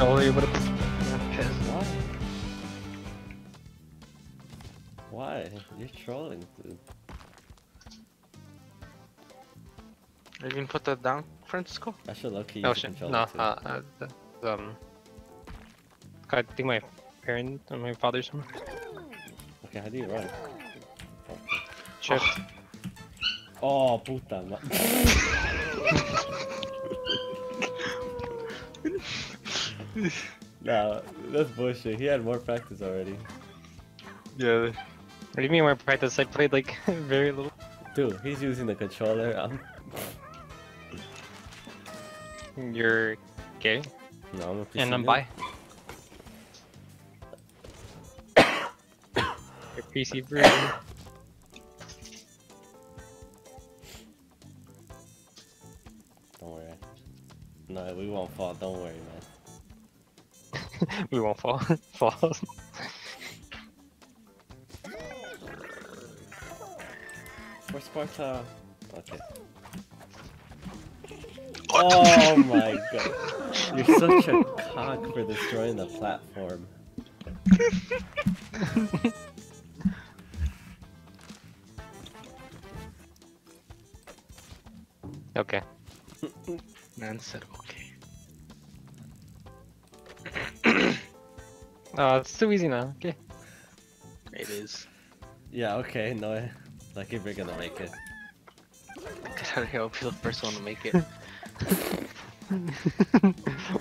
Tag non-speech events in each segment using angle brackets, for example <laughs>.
controller, you would've... Why? Why? You're trolling, dude. Are you gonna put that down, Francisco? I should low key Oh use the shit, no, uh, uh, the, um... I think my parent or my father's home. Okay, how do you run? Shift. Oh, puta <laughs> ma- <laughs> Nah, that's bullshit. He had more practice already. Yeah. What do you mean more practice? I played like <laughs> very little. Dude, he's using the controller. I'm... <laughs> You're gay No, I'm a PC and I'm guy. bi. <coughs> Your PC version. Don't worry. No, we won't fall. Don't worry, man. We won't fall. <laughs> fall. For Sparta. Okay. Oh my god. You're such a cock for destroying the platform. okay. Man said okay. Uh, it's too easy now. Okay. It is. Yeah, okay, no. Like if you're gonna make it. Get out of here, I'll be the first one to make it.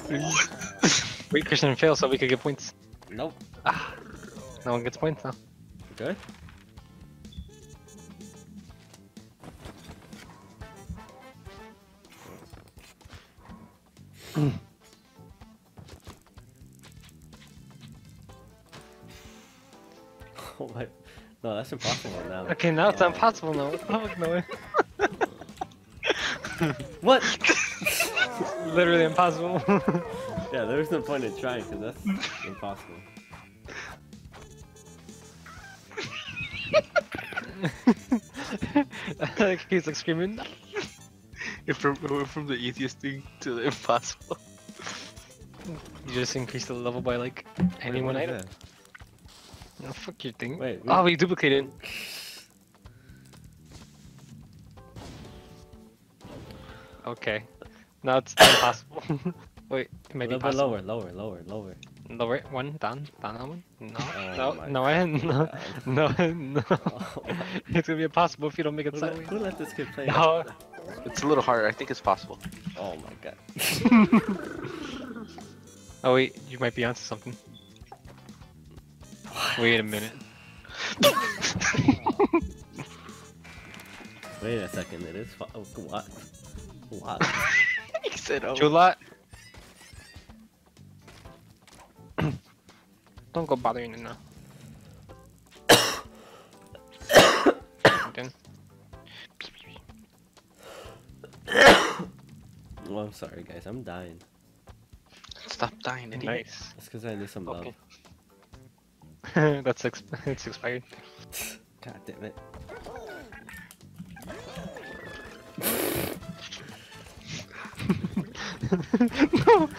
<laughs> Wait, Christian fail so we could get points. Nope. Ah, no one gets points now. Good? That's impossible now. Okay, now it's impossible now. <laughs> Oh, <laughs> what the fuck, no way. What? Literally impossible. <laughs> yeah, there's no point in trying because that's impossible. he's like screaming. If from, it went from the easiest thing to the impossible. You just increase the level by like any Wait, one item. that? Oh, fuck your thing. Wait, Oh, we duplicated. Okay. Now it's <coughs> impossible. <laughs> Wait, it A might be bit possible. lower, lower, lower, lower. Lower one, down, down that one. No, <laughs> Oh no, no, I, no, no, <laughs> no. Oh it's gonna be impossible if you don't make it Who sideways. who let this kid play? No. It's a little harder, I think it's possible. Oh my god. Oh wait, you might be onto something. Wait a minute. <laughs> Wait a second, it is fu- oh, what? What? <laughs> he said, oh. Julat. <coughs> Don't go bothering it now. then. <coughs> well, oh, I'm sorry guys, I'm dying. Stop dying, idiot. Nice. It's because I need some love. Okay. <laughs> That's ex <laughs> it's expired. God damn it. no.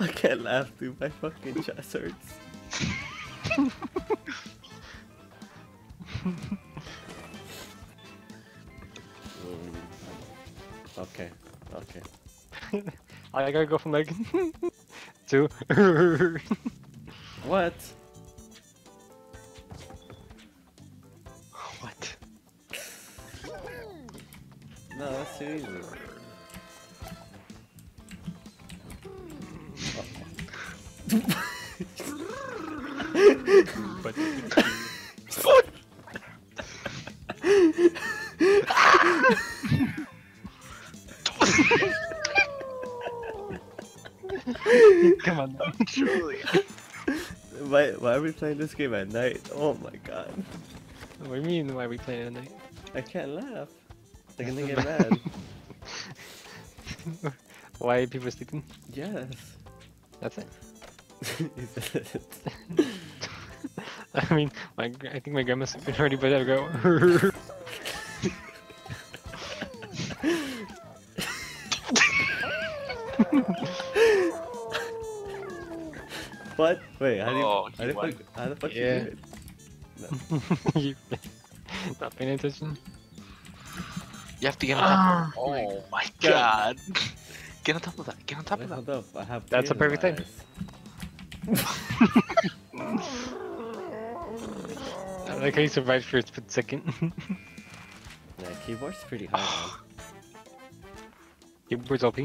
I can't laugh, dude. My fucking chest hurts. <laughs> Okay, okay. <laughs> I gotta go from like to What? What? No, that's too easy. <laughs> but come <laughs> on now. <laughs> Truly. Why, why are we playing this game at night? Oh my god. What do you mean why are we playing at night? I can't laugh. They're gonna get mad. why are people sleeping? Yes. That's it. <laughs> It. <laughs> I mean, my I think my grandma's sleeping already, but I go. Wait, how do you? Oh, how, he the fuck, how the fuck Yeah. <laughs> you do it? You- Not paying attention. You have to get on top. Of ah. oh, oh my god! <laughs> Get on top of that. Get on top Wait, of that. up, I have. That's a perfect my thing. <laughs> I like how you survived for a split second. Yeah, keyboard's pretty <sighs> hard. Keyboard's OP.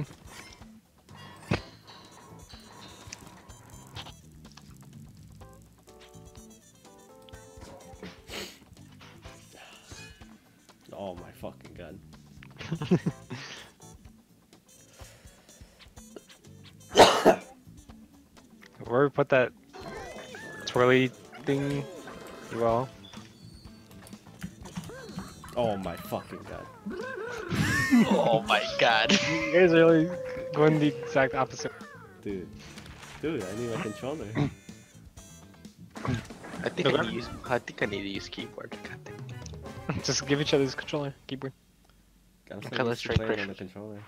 <coughs> Where we put that twirly thing? Well, Oh my fucking god. <laughs> Oh my god! you guys are really going the exact opposite. Dude. Dude, I need my controller. <coughs> I think I need to use. I think I need to use keyboard. Just give each other this controller, keyboard. I'm so Okay, used let's to try playing on the controller.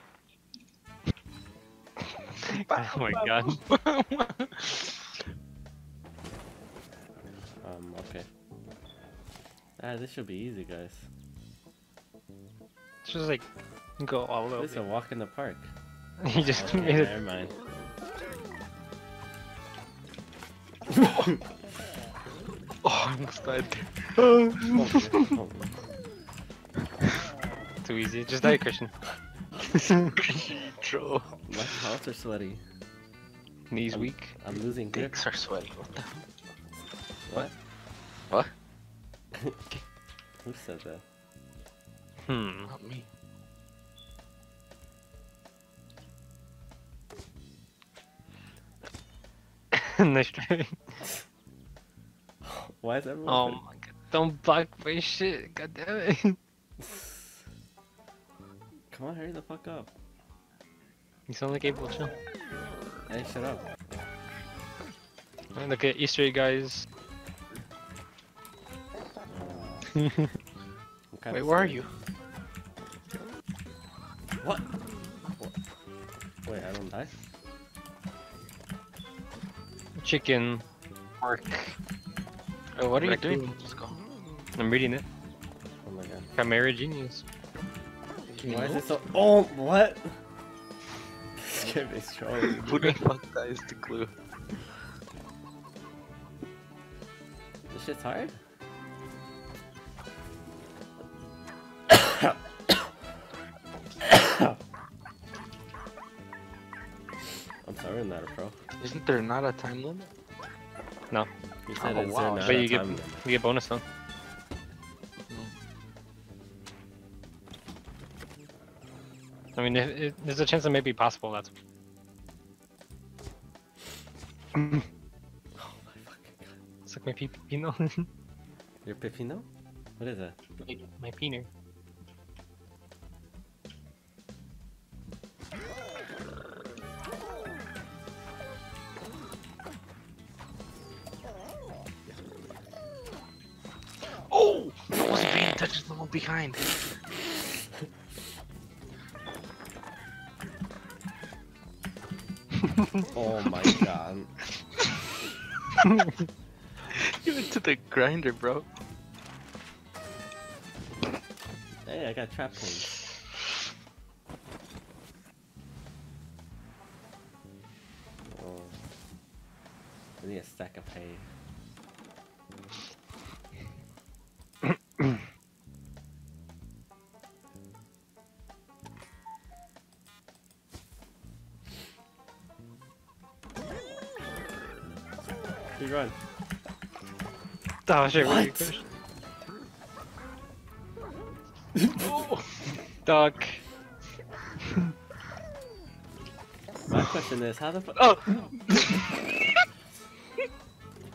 <laughs> Oh my god. <laughs> Um, okay. Ah, this should be easy, guys. It's just like go all This is a walk in the park. <laughs> You just Okay, made it. never mind. Oh, I almost died. Oh, oh, Too easy. Just die, Christian. <laughs> True. my palms are sweaty. Knees Um, weak. I'm losing grip. Dicks are sweaty. What the? What? What? <laughs> Who said that? Hmm. Not me. <laughs> nice try. Why is everyone? Oh my god. Don't block my shit. God damn it. Come on, hurry the fuck up. You sound like April Chill. Hey, shut up. Look at Easter egg guys. <laughs> I'm Wait, where are you? What? What? Wait, I don't die? Chicken. Pork. Oh, what are you doing? Let's go. I'm reading it. Oh my god. Chimera Genius. Why is it so- Oh, what? This game is trolling. <laughs> Who the fuck dies the glue? This shit's hard? <coughs> I'm sorry, I'm not a pro. Isn't there not a time limit? You said Oh, it's wow. not But a you get limit. you get bonus though. I mean, it, it, there's a chance it may be possible. That's <laughs> Oh my fucking god. it's like my pe- Pino. <laughs> Your Pepino? What is that? my, my peener. Oh! I wasn't paying attention to the one behind. Oh my god. <laughs> You went to the grinder, bro. Hey, I got trap coins. Oh. I need a stack of hay. Oh shit! where you What? go? Oh! Duck. My question is, how the fuck? Oh!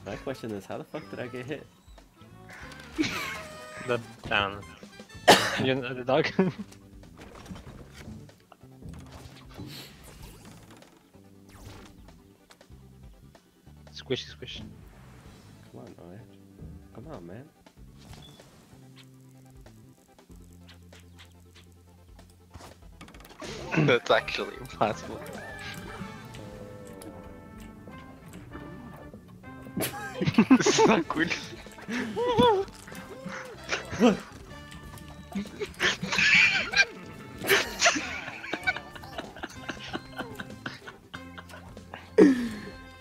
My question is, how the fuck did I get hit? The down. you know, the dog. Squishy squish. Come on, Noah. Come on, man. <laughs> That's actually impossible. this is awkward. What?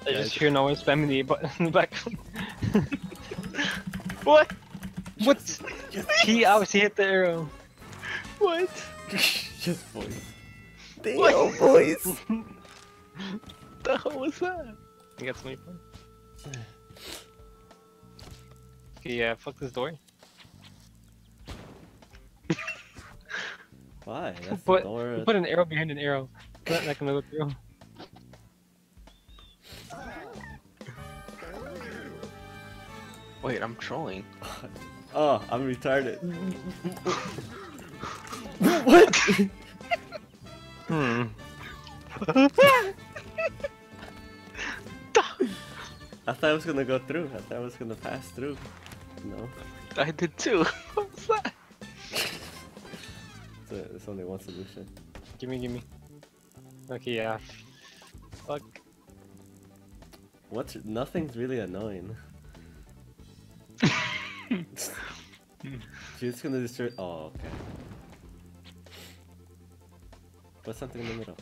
I just hear no one spamming the button in the background. <laughs> what? What? He obviously hit the arrow. What? <laughs> Just boys. Damn, boys. <laughs> the hell was that? You got somebody fun. Okay, yeah, fuck this door. Why? That's Put, the door. put an arrow behind an arrow. Not like another arrow. Wait, I'm trolling. <laughs> Oh, I'm retarded. <laughs> what? Hmm. I thought I was gonna go through. I thought I was gonna pass through. No. I did too. <laughs> What was that? So there's only one solution. Gimme, gimme. Okay, yeah. Fuck. What's nothing's really annoying. She's gonna destroy. Oh, okay. Put something in the middle.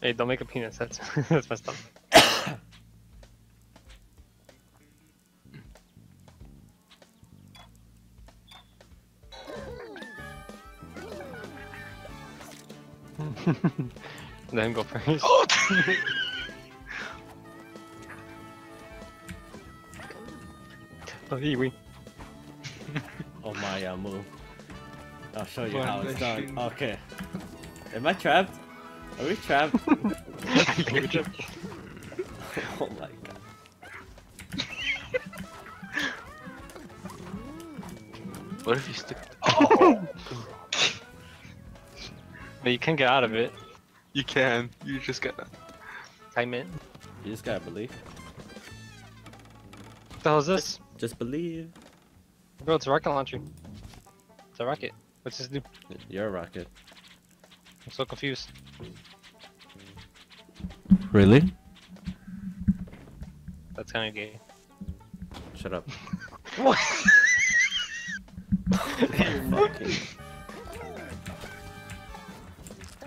Hey, don't make a penis. That's <laughs> that's messed up. <coughs> Let him go first. <laughs> <laughs> Oh, Oh, he win. My move. I'll show you how it's done. Okay. Am I trapped? Are we trapped? <laughs> <laughs> Oh my god. what if you stick? <laughs> Oh, But you can get out of it. you can. You just gotta. Time it. You just gotta believe. What the hell is this? Just believe. Bro, it's a rocket launcher. It's a rocket. What's this do? You're a rocket. I'm so confused. Really? That's kind of gay. Shut up. <laughs> What? Fucking-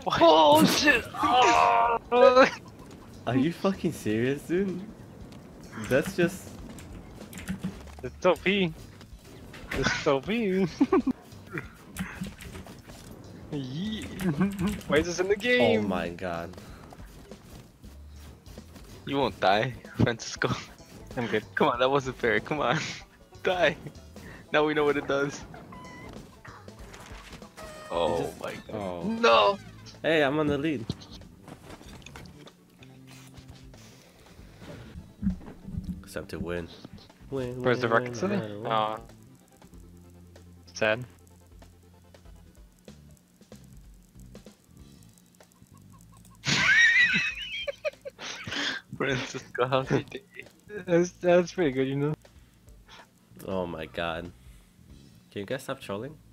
oh shit! Oh. <laughs> Are you fucking serious, dude? That's just. It's OP. It's OP. <laughs> yeah. Why is this in the oh game? Oh my god. You won't die, <laughs> Francisco. I'm good. <laughs> Come on, that wasn't fair. Come on, <laughs> die. Now we know what it does. Oh just- my god. Oh. No. Hey, I'm on the lead. Except to win. Win. Where's the win, rocket win, city? win, win. Uh, Sad. Francisco, how's your day? That's, that's pretty good, you know? Oh my god. Can you guys stop trolling? <laughs>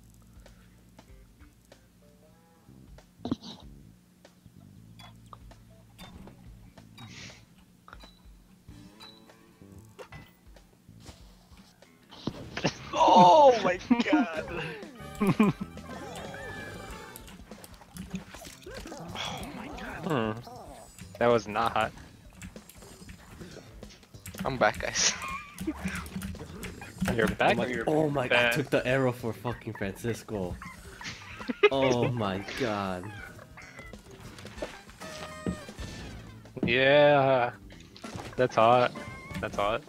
Oh my god. Hmm. That was not hot. I'm back, guys. <laughs> You're back oh my, you're oh my god, bad? took the arrow for fucking Francisco. <laughs> oh my god. Yeah. That's hot. That's hot.